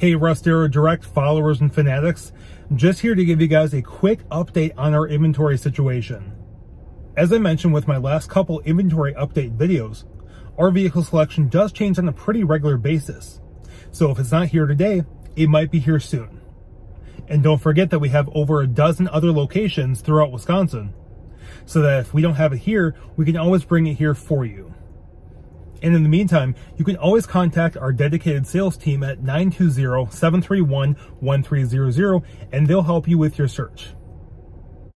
Hey Russ Darrow Direct followers and fanatics, I'm just here to give you guys a quick update on our inventory situation. As I mentioned with my last couple inventory update videos, our vehicle selection does change on a pretty regular basis. So if it's not here today, it might be here soon. And don't forget that we have over a dozen other locations throughout Wisconsin, so that if we don't have it here, we can always bring it here for you. And in the meantime, you can always contact our dedicated sales team at 920-731-1300 and they'll help you with your search.